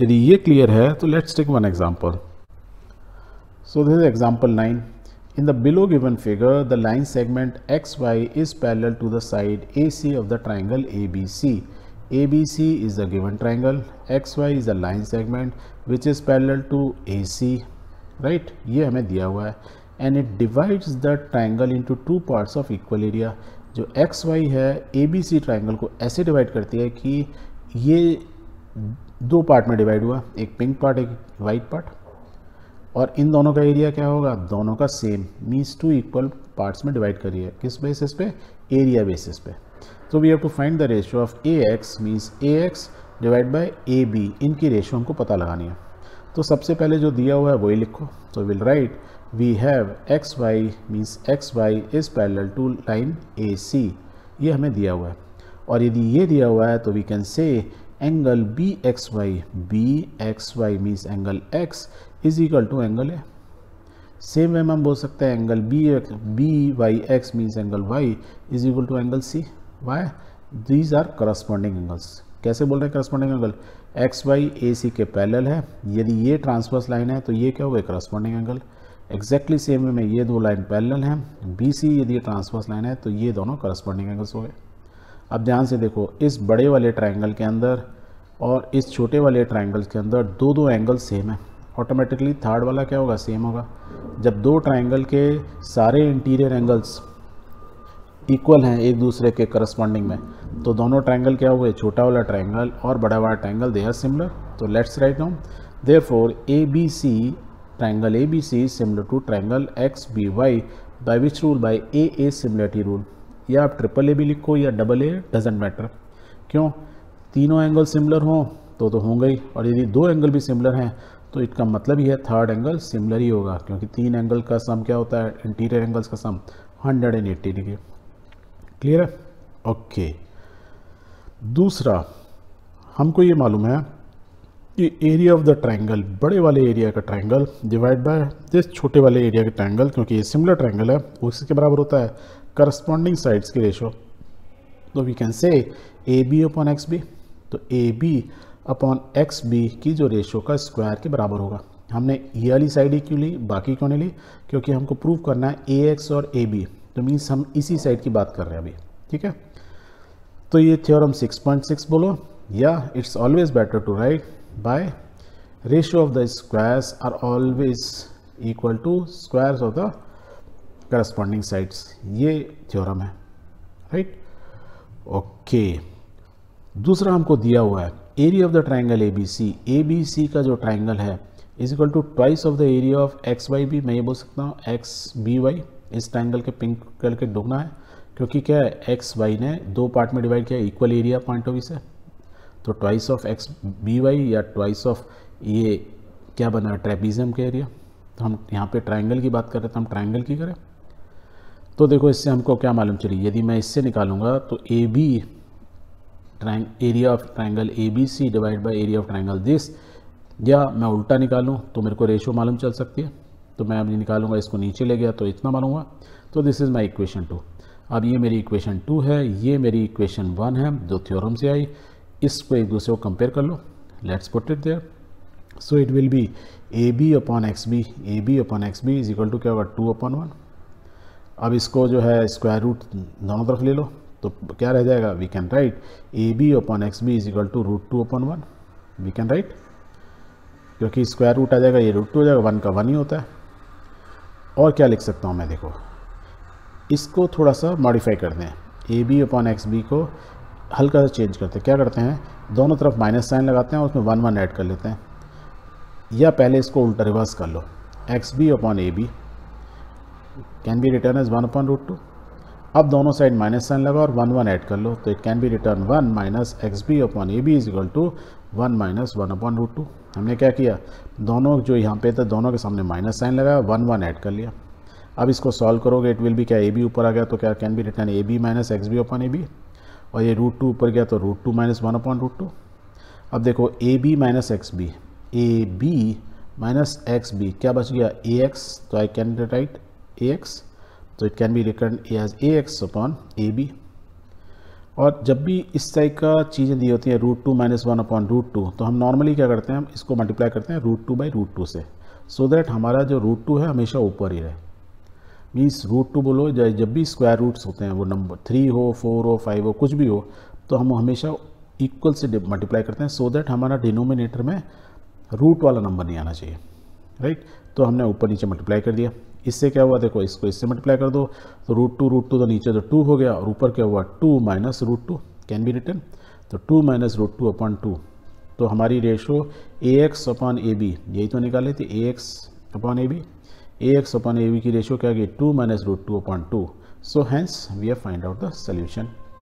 यदि ये क्लियर है तो let's take one example so this example nine in the below given figure the line segment X Y is parallel to the side A C of the triangle A B C A B C is the given triangle X Y is the line segment which is parallel to A C right ये हमें दिया हुआ है. And it divide the triangle into two parts of equal area जो X Y है A B C triangle को ऐसे divide करती है कि ये दो पार्ट में डिवाइड हुआ, एक पिंक पार्ट एक वाइट पार्ट और इन दोनों का एरिया क्या होगा? दोनों का same means two equal parts में डिवाइड करिए। किस बेसिस पे? एरिया बेसिस पे. तो we have to find the ratio of A X means A X divide by A B इनकी रेशियो हमको पता लगानी है। तो सबसे पहले जो दिया हुआ है, वही लिखो। तो will write we have X Y means X Y is parallel to line A C ये हमें दिया हुआ है। और यदि ये दिया हुआ है तो we can say B X Y means angle X is equal to angle A same way में हम बोल सकते हैं angle B B Y X means angle Y is equal to angle C Y these are corresponding angles कैसे बोल रहे हैं corresponding angle X Y A C के पैरेलल है। यदि ये ट्रांसवर्स लाइन है तो ये क्या होगा corresponding angle exactly same way में ये दो लाइन पैरेलल हैं। बी सी यदि ये ट्रांसवर्स लाइन है तो ये दोनों करस्पॉन्डिंग एंगल्स हो गए अब ध्यान से देखो, इस बड़े वाले ट्राइंगल के अंदर और इस छोटे वाले ट्राइंगल के अंदर दो दो एंगल सेम है। ऑटोमेटिकली थर्ड वाला क्या होगा? सेम होगा। जब दो ट्राइंगल के सारे इंटीरियर एंगल्स इक्वल हैं एक दूसरे के करस्पॉन्डिंग में तो दोनों ट्राइंगल क्या हुए? छोटा वाला ट्राइंगल और बड़ा वाला ट्राइंगल दे आर सिमिलर तो let's write down therefore A B C triangle A B C similar to triangle X B Y by which rule by या आप ट्रिपल ए भी लिखो या डबल ए डजेंट मैटर क्यों? तीनों angle similar हों तो तो होंगे ही। और यदि दो एंगल भी सिमिलर हैं तो इसका मतलब ही है थर्ड एंगल सिमिलर ही होगा, क्योंकि तीन एंगल का सम क्या होता है? इंटीरियर एंगल्स का सम 180 डिग्री क्लियर है? ओके दूसरा, हमको ये मालूम है कि एरिया ऑफ़ द ट्राइंगल बड़े वाले एरिया का ट्राइंगल डिवाइड बाय दिस छोटे वाले एरिया का ट्राइंगल क्योंकि ये सिमिलर ट्राइंगल है, वो इसके बराबर होता है? करस्पॉन्डिंग साइड्स की रेशो तो we can say A B upon X B तो A B upon X B की जो रेशो का स्क्वायर के बराबर होगा. हमने ये वाली साइड ही क्यों ली, बाकी क्यों नहीं ली? क्योंकि हमको प्रूव करना है ए एक्स और ए बी तो मीन्स हम इसी साइड की बात कर रहे हैं अभी. ठीक है? तो ये थ्योरम 6.6 बोलो. या it's always better to write by ratio of the squares are always equal to squares of the corresponding sides ये थ्योरम है राइट ओके दूसरा हमको दिया हुआ है area of the triangle A B C A B C का जो triangle है is equal to twice of the area of X Y B मैं ये बोल सकता हूँ एक्स बी वाई इस ट्राइंगल के पिंक कलर के डुगना है, क्योंकि क्या है एक्स वाई ने दो पार्ट में डिवाइड किया equal area point of view से। तो twice of X B Y या ट्वाइस ऑफ़ ये क्या बना ट्रेपिज्म का एरिया तो हम यहाँ पे ट्राइंगल की बात कर रहे थे हम ट्राइंगल की करें। तो देखो, इससे हमको क्या मालूम चली? यदि मैं इससे निकालूँगा तो A B triangle area of triangle A B C divide by area of triangle this या मैं उल्टा निकालूँ तो मेरे को रेशो मालूम चल सकती है। तो मैं अभी निकालूँगा, इसको नीचे ले गया तो इतना हुआ तो this is my equation two अब ये मेरी इक्वेशन टू है, ये मेरी इक्वेशन वन है, जो थ्योरम से आई। इसको एक दूसरे को कंपेयर कर लो। Let's put it there so it will be A B upon X B A B upon X B is equal to क्या होगा? टू अपॉन वन अब इसको जो है स्क्वायर रूट दोनों तरफ़ ले लो तो क्या रह जाएगा? We can write A B upon X B is equal to root two upon one we can write क्योंकि स्क्वायर रूट आ जाएगा, ये रूट टू हो जाएगा वन का वन ही होता है। और क्या लिख सकता हूँ मैं, देखो, इसको थोड़ा सा मॉडिफाई कर दें। A B upon X B को हल्का सा चेंज करते हैं। क्या करते हैं? दोनों तरफ़ माइनस साइन लगाते हैं और उसमें वन वन ऐड कर लेते हैं। या पहले इसको उल्टा रिवर्स कर लो। X B upon A B can be written as one upon root two अब दोनों साइड माइनस साइन लगा और वन वन ऐड कर लो। तो it can be written one minus X B upon A B is equal to one minus one upon root two हमने क्या किया? दोनों जो यहाँ पे थे, दोनों के सामने माइनस साइन लगाया वन वन ऐड कर लिया। अब इसको सॉल्व करोगे इट विल बी क्या ए बी ऊपर आ गया तो क्या can be written A B minus X B upon A B और ये रूट टू ऊपर गया तो root two minus one upon root two अब देखो A B minus X B A B minus X B क्या बच गया? ए एक्स तो I can write A X तो be written as A X upon A B और जब भी इस टाइप का चीज़ें दी होती हैं root two minus one upon root two तो हम नॉर्मली क्या करते हैं, हम इसको मल्टीप्लाई करते हैं root two by root two से सो so दैट हमारा जो रूट टू है हमेशा ऊपर ही रहे। मीन्स रूट टू बोलो जब भी स्क्वायर रूट्स होते हैं, वो नंबर थ्री हो फोर हो फाइव हो, कुछ भी हो तो हम हमेशा इक्वल से मल्टीप्लाई करते हैं सो so दैट हमारा डिनोमिनेटर में रूट वाला नंबर नहीं आना चाहिए। राइट? तो हमने ऊपर नीचे मल्टीप्लाई कर दिया। इससे क्या हुआ? देखो, इसको इससे मल्टीप्लाई कर दो। तो रूट टू रूट टू तो नीचे तो टू हो गया और ऊपर क्या हुआ? Two minus root two can be written तो two minus root two upon two तो हमारी ratio A X upon A B यही तो निकाले थे A X upon A B A X upon A B की रेशो क्या गई? Two minus root two upon two so hence we have find out the solution